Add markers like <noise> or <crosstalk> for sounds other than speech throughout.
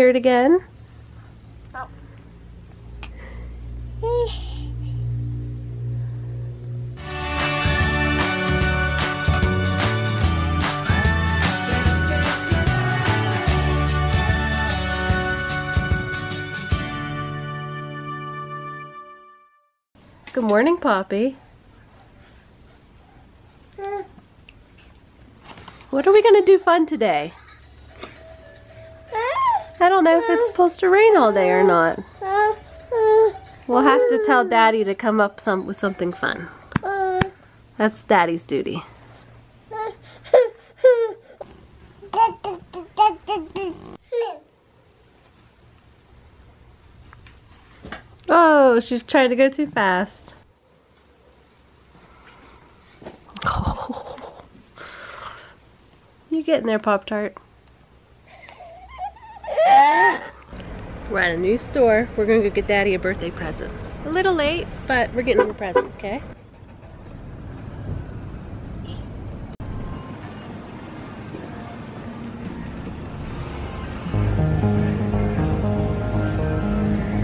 hear it again? Oh. Good morning, Poppy. What are we gonna do fun today? I don't know if it's supposed to rain all day or not. We'll have to tell Daddy to come up some with something fun. That's Daddy's duty. Oh, she's trying to go too fast. <laughs> You getting there, Pop Tart? We're at a new store. We're gonna go get Daddy a birthday present. A little late, but we're getting him a present, okay?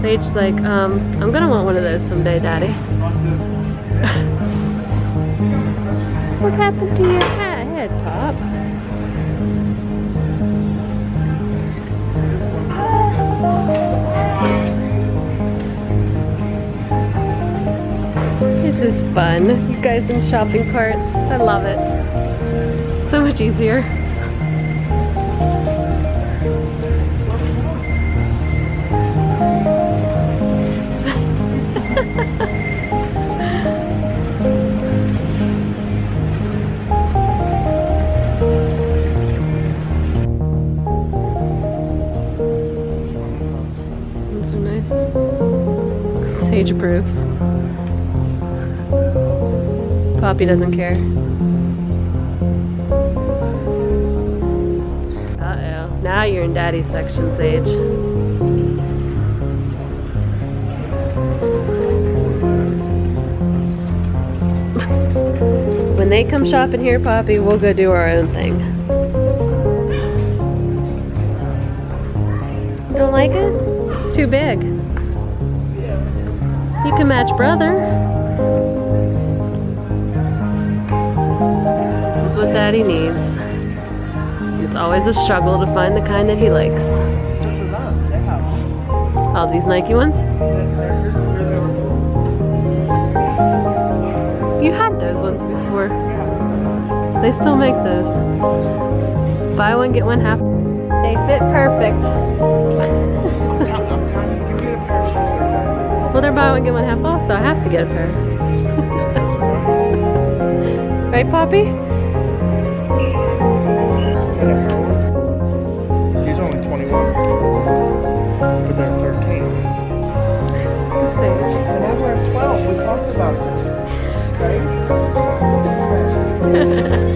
Sage's like, um, I'm gonna want one of those someday, Daddy. <laughs> what happened to your head, Pop? Fun. You guys in shopping carts. I love it. So much easier. <laughs> Those are nice. Sage approves. Poppy doesn't care. Uh-oh. Now you're in Daddy's section, Sage. <laughs> when they come shopping here, Poppy, we'll go do our own thing. You don't like it? Too big. You can match brother. Daddy needs. It's always a struggle to find the kind that he likes. All these Nike ones? You had those ones before. They still make those. Buy one, get one half. They fit perfect. Well, they're buy one, get one half off, so I have to get a pair. <laughs> right, Poppy? He's only 21. But they're 13. Sage. And I wear 12. We talked about this.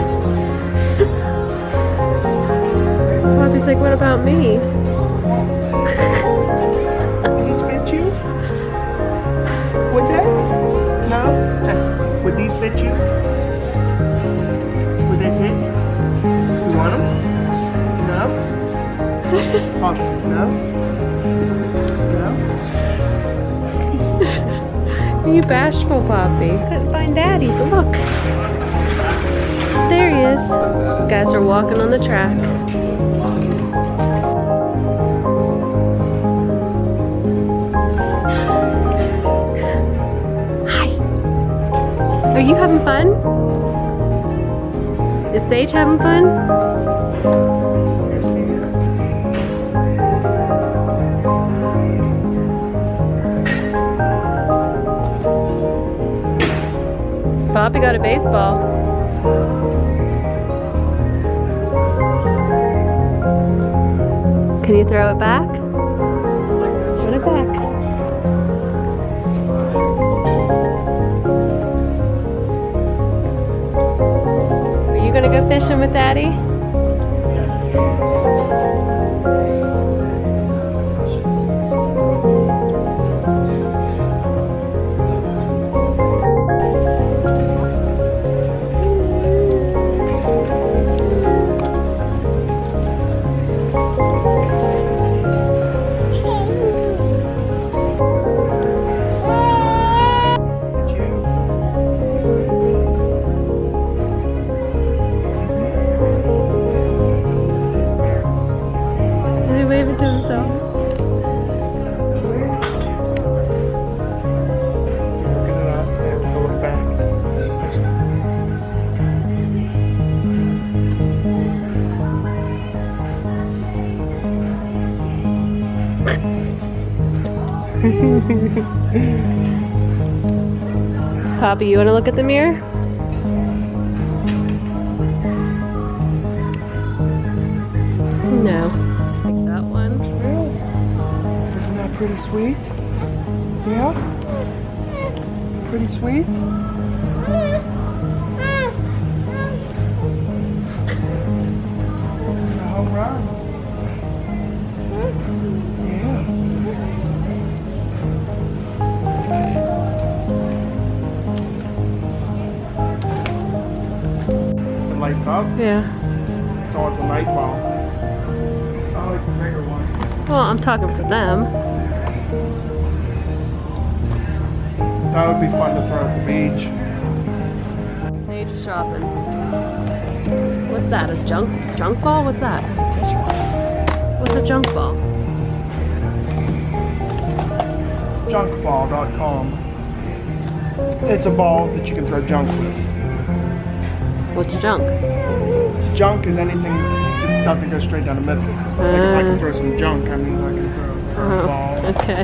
<laughs> Poppy's like, what about me? These fit you? Would they? No? Would these fit you? Oh, no? No? You bashful, Poppy? Couldn't find Daddy, but look. There he is. You guys are walking on the track. Hi. Are you having fun? Is Sage having fun? Poppy got a baseball. Can you throw it back? Let's put it back. Are you gonna go fishing with Daddy? <laughs> Poppy, you want to look at the mirror? No. Like that one. Isn't that pretty sweet? Yeah? Pretty sweet? Yeah. so it's a night ball. I like the bigger one. Well, I'm talking for them. That would be fun to throw at the beach. Sage is shopping. What's that? A junk junk ball? What's that? What's a junk ball? Junkball.com. It's a ball that you can throw junk with. What's junk? Junk is anything that doesn't go straight down the middle. Like if I can ah. throw some junk, I mean I can throw, a ball. Uh-huh. okay.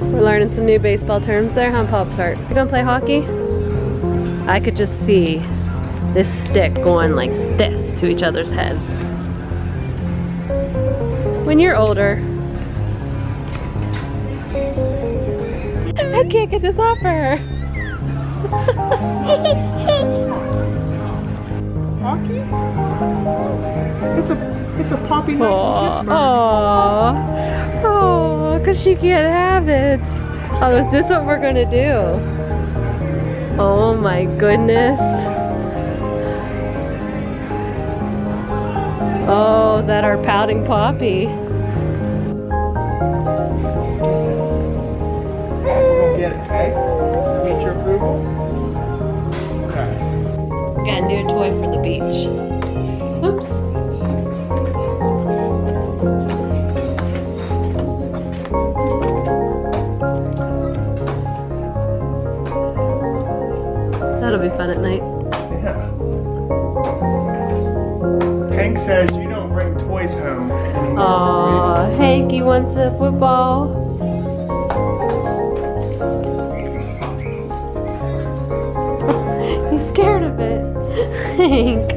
<gasps> We're learning some new baseball terms there, huh, Pop Tart? You gonna play hockey? I could just see this stick going like this to each other's heads. When you're older, I can't get this off her. <laughs> It's a it's a poppy night in Aww, Pittsburgh. aww, aww, because she can't have it. Oh, is this what we're gonna do? Oh my goodness. Oh, is that our pouting poppy? We'll get it, okay? Meet your approval? Okay. Got a new toy for the beach. Oops. Wants a football. <laughs> He's scared of it. <laughs> Hank.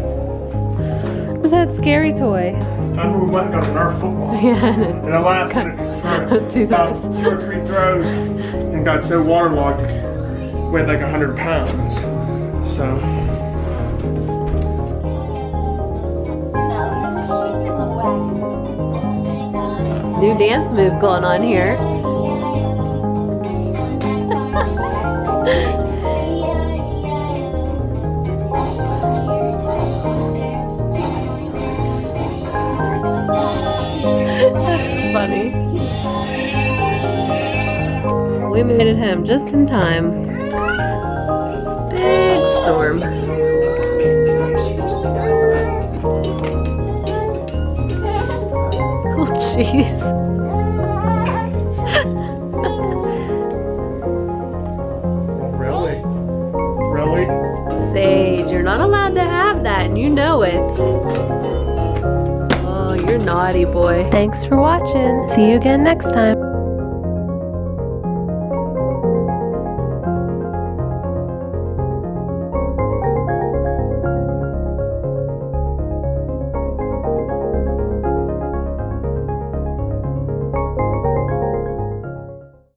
Is that scary toy? Remember we went and got a Nerf football. <laughs> Yeah. And it lasted for Two about throws. two or three throws and got so waterlogged, weighed like a hundred pounds. So New dance move going on here. That's funny. We made it home just in time. Big storm. Jeez. <laughs> really, really, Sage, you're not allowed to have that, and you know it. Oh, you're naughty boy. Thanks for watching. See you again next time.